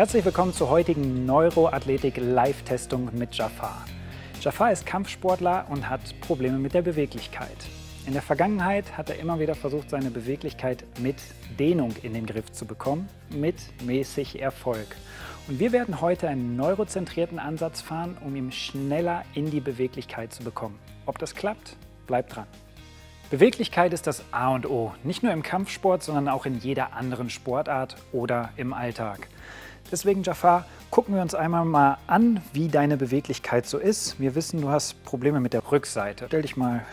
Herzlich willkommen zur heutigen Neuroathletik Live-Testung mit Jafar. Jafar ist Kampfsportler und hat Probleme mit der Beweglichkeit. In der Vergangenheit hat er immer wieder versucht, seine Beweglichkeit mit Dehnung in den Griff zu bekommen, mit mäßig Erfolg. Und wir werden heute einen neurozentrierten Ansatz fahren, um ihn schneller in die Beweglichkeit zu bekommen. Ob das klappt, bleibt dran. Beweglichkeit ist das A und O, nicht nur im Kampfsport, sondern auch in jeder anderen Sportart oder im Alltag. Deswegen, Jafar, gucken wir uns einmal mal an, wie deine Beweglichkeit so ist. Wir wissen, du hast Probleme mit der Rückseite. Stell dich mal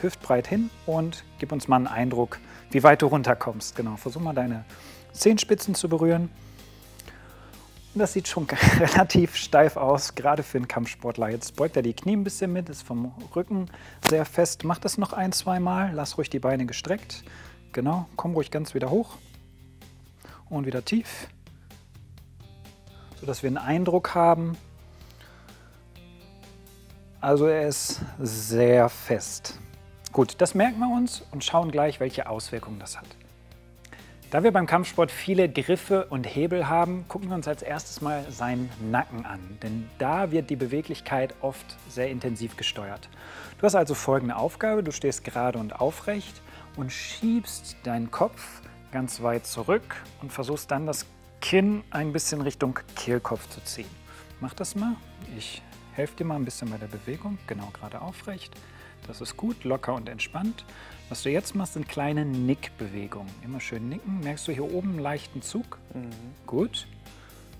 hüftbreit hin und gib uns mal einen Eindruck, wie weit du runterkommst. Genau, versuch mal deine Zehenspitzen zu berühren. Das sieht schon relativ steif aus, gerade für einen Kampfsportler. Jetzt beugt er die Knie ein bisschen mit, ist vom Rücken sehr fest. Mach das noch ein, zwei Mal. Lass ruhig die Beine gestreckt. Genau, komm ruhig ganz wieder hoch und wieder tief, sodass wir einen Eindruck haben. Also er ist sehr fest. Gut, das merken wir uns und schauen gleich, welche Auswirkungen das hat. Da wir beim Kampfsport viele Griffe und Hebel haben, gucken wir uns als erstes mal seinen Nacken an. Denn da wird die Beweglichkeit oft sehr intensiv gesteuert. Du hast also folgende Aufgabe. Du stehst gerade und aufrecht und schiebst deinen Kopf ganz weit zurück und versuchst dann das Kinn ein bisschen Richtung Kehlkopf zu ziehen. Mach das mal. Ich helfe dir mal ein bisschen bei der Bewegung. Genau, gerade aufrecht. Das ist gut, locker und entspannt. Was du jetzt machst, sind kleine Nickbewegungen. Immer schön nicken. Merkst du hier oben einen leichten Zug? Mhm. Gut.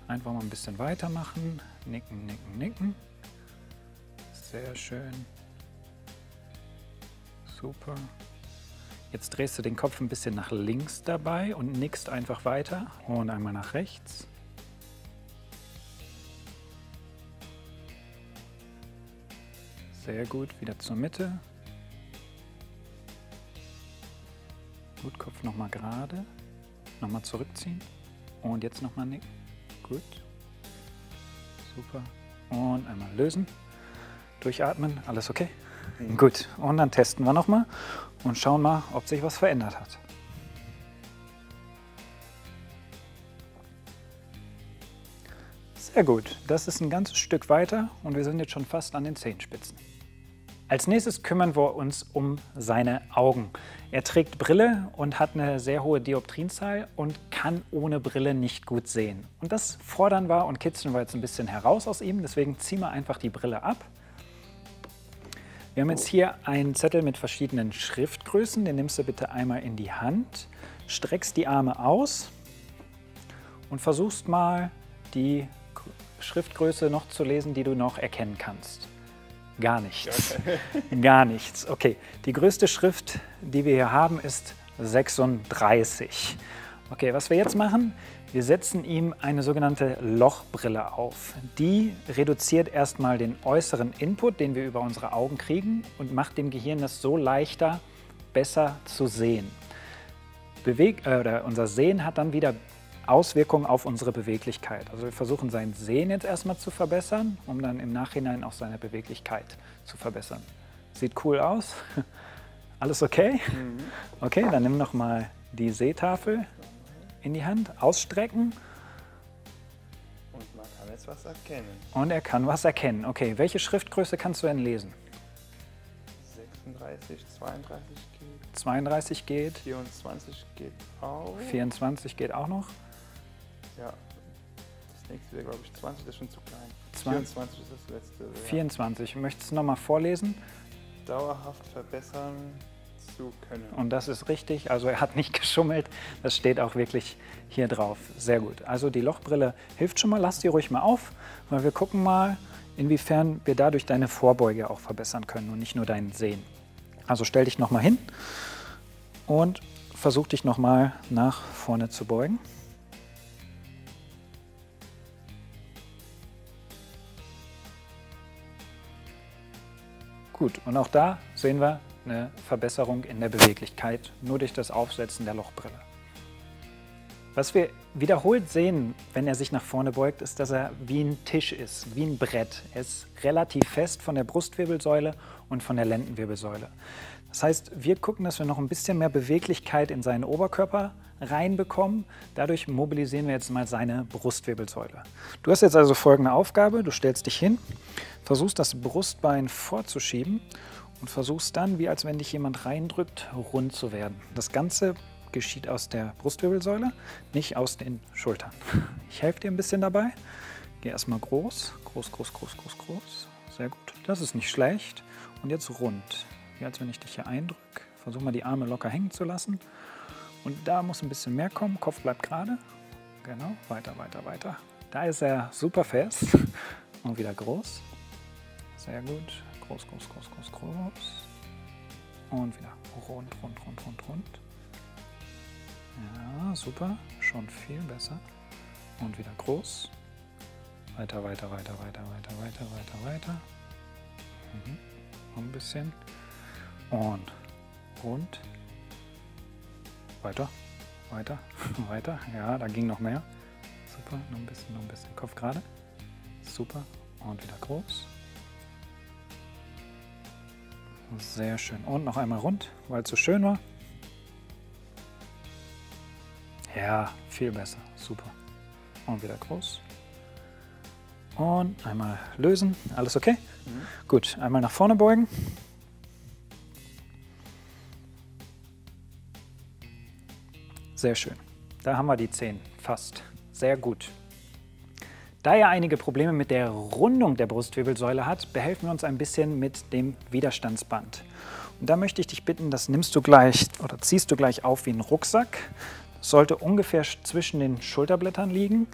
Einfach mal ein bisschen weitermachen. Nicken, nicken, nicken. Sehr schön. Super. Jetzt drehst du den Kopf ein bisschen nach links dabei und nickst einfach weiter. Und einmal nach rechts. Sehr gut, wieder zur Mitte. Gut, Kopf nochmal gerade. Nochmal zurückziehen. Und jetzt nochmal nicken. Gut. Super. Und einmal lösen. Durchatmen. Alles okay? Gut. Und dann testen wir nochmal und schauen mal, ob sich was verändert hat. Sehr gut. Das ist ein ganzes Stück weiter und wir sind jetzt schon fast an den Zehenspitzen. Als nächstes kümmern wir uns um seine Augen. Er trägt Brille und hat eine sehr hohe Dioptrienzahl und kann ohne Brille nicht gut sehen. Und das fordern wir und kitzeln wir jetzt ein bisschen heraus aus ihm. Deswegen ziehen wir einfach die Brille ab. Wir haben jetzt hier einen Zettel mit verschiedenen Schriftgrößen. Den nimmst du bitte einmal in die Hand, streckst die Arme aus und versuchst mal die Schriftgröße noch zu lesen, die du noch erkennen kannst. Gar nichts. Okay. Gar nichts. Okay, die größte Schrift, die wir hier haben, ist 36. Okay, was wir jetzt machen, wir setzen ihm eine sogenannte Lochbrille auf. Die reduziert erstmal den äußeren Input, den wir über unsere Augen kriegen und macht dem Gehirn das so leichter, besser zu sehen. Beweg äh, oder unser Sehen hat dann wieder Auswirkungen auf unsere Beweglichkeit. Also wir versuchen sein Sehen jetzt erstmal zu verbessern, um dann im Nachhinein auch seine Beweglichkeit zu verbessern. Sieht cool aus. Alles okay? Mhm. Okay, dann nimm noch mal die Seetafel in die Hand, ausstrecken. Und man kann jetzt was erkennen. Und er kann was erkennen. Okay, welche Schriftgröße kannst du denn lesen? 36, 32 geht. 32 geht. 24 geht auch. 24 geht auch noch. Ja, das nächste wäre, glaube ich, 20, das ist schon zu klein. 20. 24 ist das letzte. Ja. 24. Möchtest du nochmal vorlesen? Dauerhaft verbessern zu können. Und das ist richtig, also er hat nicht geschummelt, das steht auch wirklich hier drauf. Sehr gut. Also die Lochbrille hilft schon mal, lass die ruhig mal auf, weil wir gucken mal, inwiefern wir dadurch deine Vorbeuge auch verbessern können und nicht nur dein Sehen. Also stell dich nochmal hin und versuch dich nochmal nach vorne zu beugen. Gut, und auch da sehen wir eine Verbesserung in der Beweglichkeit, nur durch das Aufsetzen der Lochbrille. Was wir wiederholt sehen, wenn er sich nach vorne beugt, ist, dass er wie ein Tisch ist, wie ein Brett. Er ist relativ fest von der Brustwirbelsäule und von der Lendenwirbelsäule. Das heißt, wir gucken, dass wir noch ein bisschen mehr Beweglichkeit in seinen Oberkörper reinbekommen. Dadurch mobilisieren wir jetzt mal seine Brustwirbelsäule. Du hast jetzt also folgende Aufgabe. Du stellst dich hin, versuchst das Brustbein vorzuschieben und versuchst dann, wie als wenn dich jemand reindrückt, rund zu werden. Das Ganze geschieht aus der Brustwirbelsäule, nicht aus den Schultern. Ich helfe dir ein bisschen dabei. Geh erstmal groß, groß, groß, groß, groß, groß. Sehr gut. Das ist nicht schlecht. Und jetzt rund. Wie als wenn ich dich hier eindrücke. Versuch mal die Arme locker hängen zu lassen. Und da muss ein bisschen mehr kommen. Kopf bleibt gerade. Genau. Weiter, weiter, weiter. Da ist er super fest. Und wieder groß. Sehr gut. Groß, groß, groß, groß, groß. Und wieder rund, rund, rund, rund, rund. Ja, super. Schon viel besser. Und wieder groß. Weiter, weiter, weiter, weiter, weiter, weiter, weiter, weiter. Mhm. Ein bisschen. Und rund. Weiter, weiter, weiter. Ja, da ging noch mehr. Super, noch ein bisschen, noch ein bisschen. Kopf gerade. Super. Und wieder groß. Sehr schön. Und noch einmal rund, weil es so schön war. Ja, viel besser. Super. Und wieder groß. Und einmal lösen. Alles okay? Mhm. Gut, einmal nach vorne beugen. Sehr schön. Da haben wir die 10. Fast. Sehr gut. Da er einige Probleme mit der Rundung der Brustwirbelsäule hat, behelfen wir uns ein bisschen mit dem Widerstandsband. Und da möchte ich dich bitten, das nimmst du gleich oder ziehst du gleich auf wie ein Rucksack. Das sollte ungefähr zwischen den Schulterblättern liegen.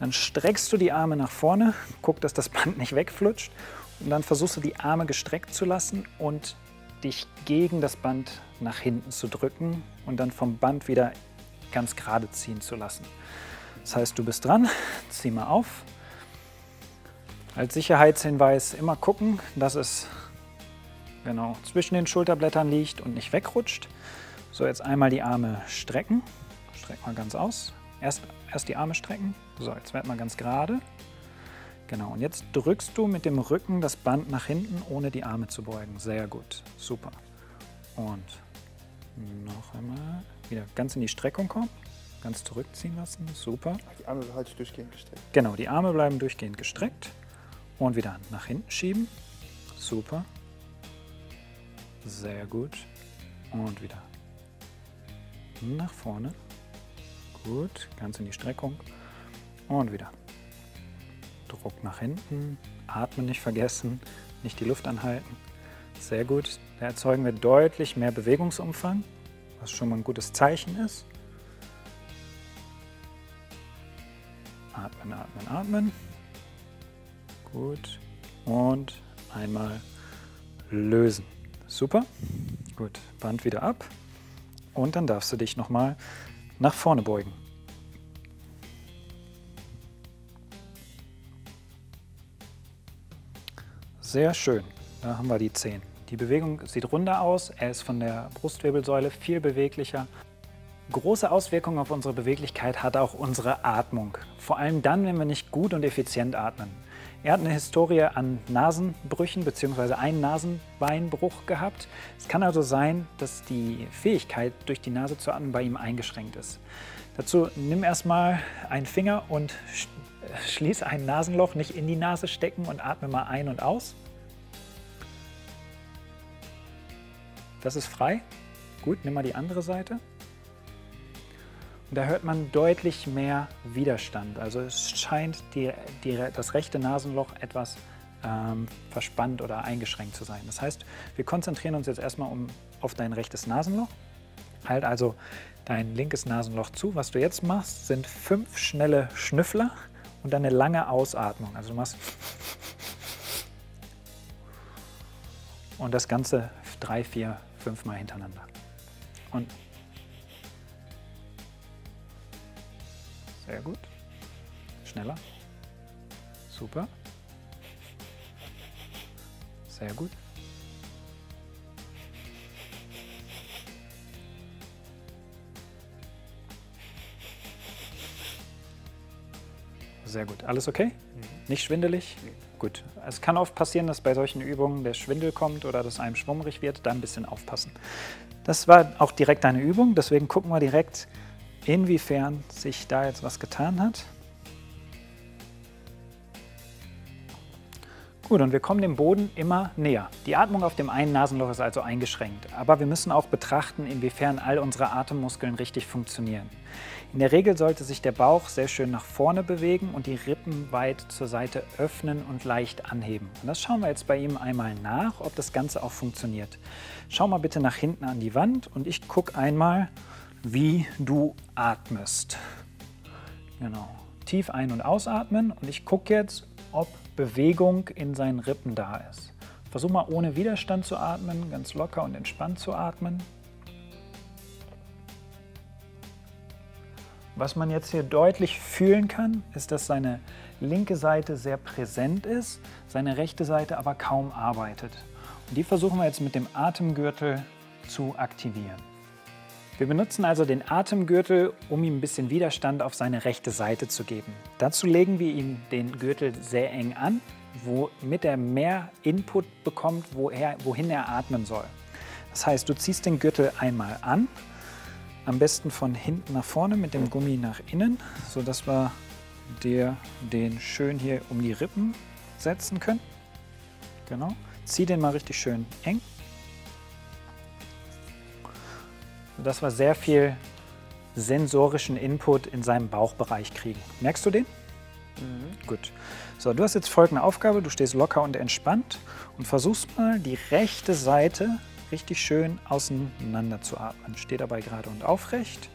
Dann streckst du die Arme nach vorne, guck, dass das Band nicht wegflutscht und dann versuchst du die Arme gestreckt zu lassen und dich gegen das Band nach hinten zu drücken und dann vom Band wieder ganz gerade ziehen zu lassen. Das heißt, du bist dran, zieh mal auf. Als Sicherheitshinweis immer gucken, dass es genau zwischen den Schulterblättern liegt und nicht wegrutscht. So, jetzt einmal die Arme strecken. Streck mal ganz aus. Erst, erst die Arme strecken. So, jetzt werd mal ganz gerade. Genau, und jetzt drückst du mit dem Rücken das Band nach hinten, ohne die Arme zu beugen. Sehr gut, super. Und noch einmal wieder ganz in die Streckung kommen. Ganz zurückziehen lassen, super. Die Arme halte ich durchgehend gestreckt. Genau, die Arme bleiben durchgehend gestreckt. Und wieder nach hinten schieben. Super. Sehr gut. Und wieder nach vorne. Gut, ganz in die Streckung. Und wieder. Druck nach hinten. Atmen nicht vergessen. Nicht die Luft anhalten. Sehr gut. Da erzeugen wir deutlich mehr Bewegungsumfang, was schon mal ein gutes Zeichen ist. Atmen, atmen, atmen. Gut. Und einmal lösen. Super. Gut. Band wieder ab. Und dann darfst du dich nochmal nach vorne beugen. Sehr schön. Da haben wir die 10. Die Bewegung sieht runder aus, er ist von der Brustwirbelsäule viel beweglicher. Große Auswirkungen auf unsere Beweglichkeit hat auch unsere Atmung. Vor allem dann, wenn wir nicht gut und effizient atmen. Er hat eine Historie an Nasenbrüchen bzw. einen Nasenbeinbruch gehabt. Es kann also sein, dass die Fähigkeit, durch die Nase zu atmen, bei ihm eingeschränkt ist. Dazu nimm erstmal einen Finger und schließ ein Nasenloch, nicht in die Nase stecken und atme mal ein und aus. Das ist frei. Gut, nimm mal die andere Seite. Da hört man deutlich mehr Widerstand. Also es scheint die, die, das rechte Nasenloch etwas ähm, verspannt oder eingeschränkt zu sein. Das heißt, wir konzentrieren uns jetzt erstmal um, auf dein rechtes Nasenloch. Halt also dein linkes Nasenloch zu. Was du jetzt machst, sind fünf schnelle Schnüffler und eine lange Ausatmung. Also du machst und das Ganze drei, vier, fünf Mal hintereinander. Und Sehr gut. Schneller. Super. Sehr gut. Sehr gut. Alles okay? Mhm. Nicht schwindelig? Nee. Gut. Es kann oft passieren, dass bei solchen Übungen der Schwindel kommt oder dass einem schwummrig wird. Da ein bisschen aufpassen. Das war auch direkt eine Übung, deswegen gucken wir direkt inwiefern sich da jetzt was getan hat. Gut, und wir kommen dem Boden immer näher. Die Atmung auf dem einen Nasenloch ist also eingeschränkt. Aber wir müssen auch betrachten, inwiefern all unsere Atemmuskeln richtig funktionieren. In der Regel sollte sich der Bauch sehr schön nach vorne bewegen und die Rippen weit zur Seite öffnen und leicht anheben. Und das schauen wir jetzt bei ihm einmal nach, ob das Ganze auch funktioniert. Schau mal bitte nach hinten an die Wand und ich gucke einmal, wie du atmest. Genau. Tief ein- und ausatmen und ich gucke jetzt, ob Bewegung in seinen Rippen da ist. Versuch mal ohne Widerstand zu atmen, ganz locker und entspannt zu atmen. Was man jetzt hier deutlich fühlen kann, ist, dass seine linke Seite sehr präsent ist, seine rechte Seite aber kaum arbeitet. Und die versuchen wir jetzt mit dem Atemgürtel zu aktivieren. Wir benutzen also den Atemgürtel, um ihm ein bisschen Widerstand auf seine rechte Seite zu geben. Dazu legen wir ihm den Gürtel sehr eng an, womit er mehr Input bekommt, woher, wohin er atmen soll. Das heißt, du ziehst den Gürtel einmal an, am besten von hinten nach vorne mit dem Gummi nach innen, sodass wir dir den schön hier um die Rippen setzen können. Genau. Zieh den mal richtig schön eng. Sodass wir sehr viel sensorischen Input in seinem Bauchbereich kriegen. Merkst du den? Mhm. Gut. So, du hast jetzt folgende Aufgabe. Du stehst locker und entspannt und versuchst mal die rechte Seite richtig schön auseinander zu atmen. Steh dabei gerade und aufrecht.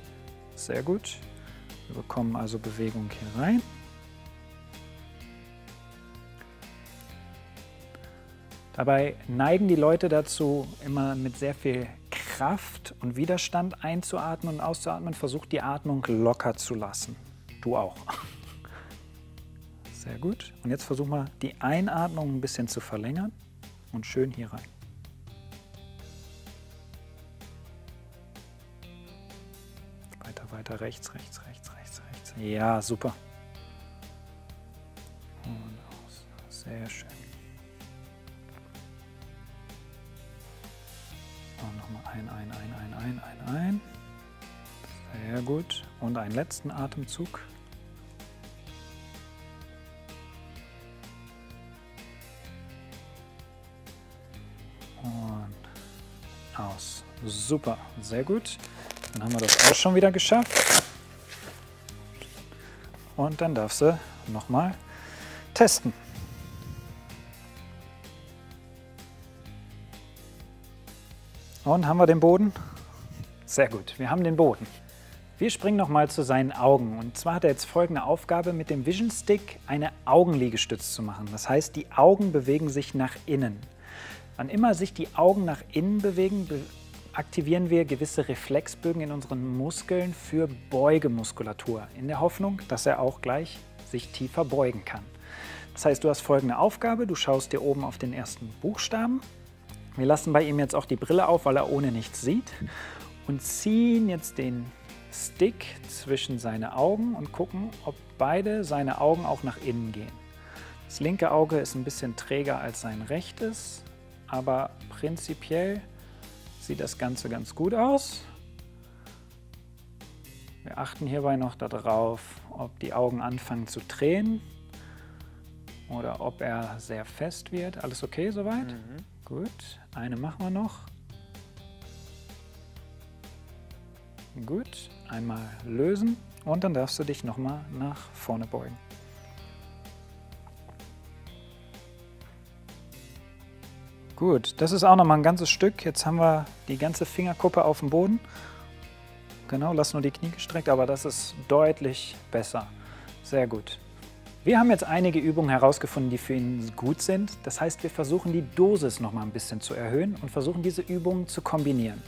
Sehr gut. Wir bekommen also Bewegung hier rein. Dabei neigen die Leute dazu, immer mit sehr viel Kraft und Widerstand einzuatmen und auszuatmen. Versuch die Atmung locker zu lassen. Du auch. Sehr gut. Und jetzt versuch mal die Einatmung ein bisschen zu verlängern und schön hier rein. Weiter, weiter, rechts, rechts, rechts, rechts, rechts. Ja, super. Gut. Und einen letzten Atemzug. Und aus. Super, sehr gut. Dann haben wir das auch schon wieder geschafft. Und dann darfst du nochmal testen. Und haben wir den Boden? Sehr gut, wir haben den Boden. Wir springen nochmal zu seinen Augen. Und zwar hat er jetzt folgende Aufgabe, mit dem Vision Stick eine Augenliegestütz zu machen. Das heißt, die Augen bewegen sich nach innen. Wann immer sich die Augen nach innen bewegen, aktivieren wir gewisse Reflexbögen in unseren Muskeln für Beugemuskulatur, in der Hoffnung, dass er auch gleich sich tiefer beugen kann. Das heißt, du hast folgende Aufgabe, du schaust dir oben auf den ersten Buchstaben, wir lassen bei ihm jetzt auch die Brille auf, weil er ohne nichts sieht und ziehen jetzt den Stick zwischen seine Augen und gucken, ob beide seine Augen auch nach innen gehen. Das linke Auge ist ein bisschen träger als sein rechtes, aber prinzipiell sieht das Ganze ganz gut aus. Wir achten hierbei noch darauf, ob die Augen anfangen zu drehen oder ob er sehr fest wird. Alles okay soweit? Mhm. Gut, eine machen wir noch. Gut, einmal lösen und dann darfst du dich nochmal nach vorne beugen. Gut, das ist auch nochmal ein ganzes Stück. Jetzt haben wir die ganze Fingerkuppe auf dem Boden. Genau, lass nur die Knie gestreckt, aber das ist deutlich besser. Sehr gut. Wir haben jetzt einige Übungen herausgefunden, die für ihn gut sind. Das heißt, wir versuchen die Dosis noch mal ein bisschen zu erhöhen und versuchen diese Übungen zu kombinieren.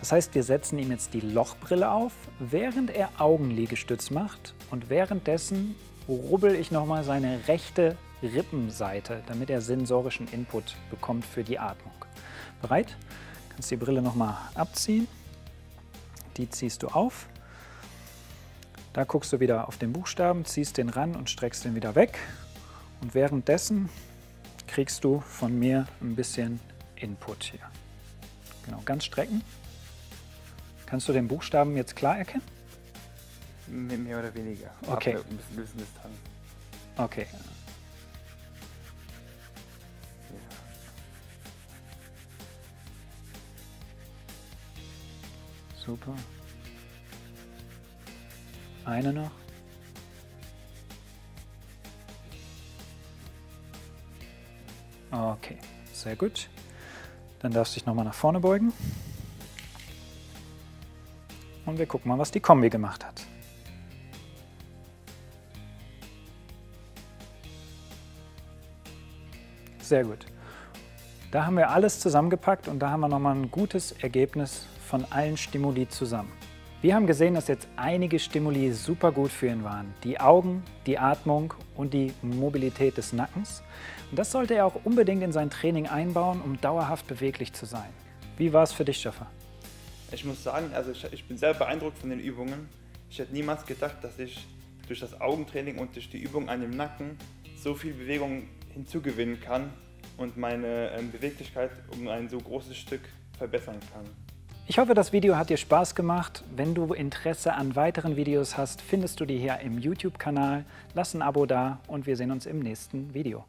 Das heißt, wir setzen ihm jetzt die Lochbrille auf, während er Augenliegestütz macht und währenddessen rubbel ich noch mal seine rechte Rippenseite, damit er sensorischen Input bekommt für die Atmung. Bereit? Kannst die Brille noch mal abziehen. Die ziehst du auf. Da guckst du wieder auf den Buchstaben, ziehst den ran und streckst den wieder weg. Und währenddessen kriegst du von mir ein bisschen Input hier. Genau, ganz strecken. Kannst du den Buchstaben jetzt klar erkennen? Mehr oder weniger. Okay. Ab einer bisschen gewissen Distanz. Okay. Super. Eine noch. Okay, sehr gut. Dann darfst du dich nochmal nach vorne beugen. Und wir gucken mal, was die Kombi gemacht hat. Sehr gut. Da haben wir alles zusammengepackt und da haben wir nochmal ein gutes Ergebnis von allen Stimuli zusammen. Wir haben gesehen, dass jetzt einige Stimuli super gut für ihn waren. Die Augen, die Atmung und die Mobilität des Nackens. Und das sollte er auch unbedingt in sein Training einbauen, um dauerhaft beweglich zu sein. Wie war es für dich, Schaffer? Ich muss sagen, also ich, ich bin sehr beeindruckt von den Übungen. Ich hätte niemals gedacht, dass ich durch das Augentraining und durch die Übung an dem Nacken so viel Bewegung hinzugewinnen kann und meine ähm, Beweglichkeit um ein so großes Stück verbessern kann. Ich hoffe, das Video hat dir Spaß gemacht. Wenn du Interesse an weiteren Videos hast, findest du die hier im YouTube-Kanal. Lass ein Abo da und wir sehen uns im nächsten Video.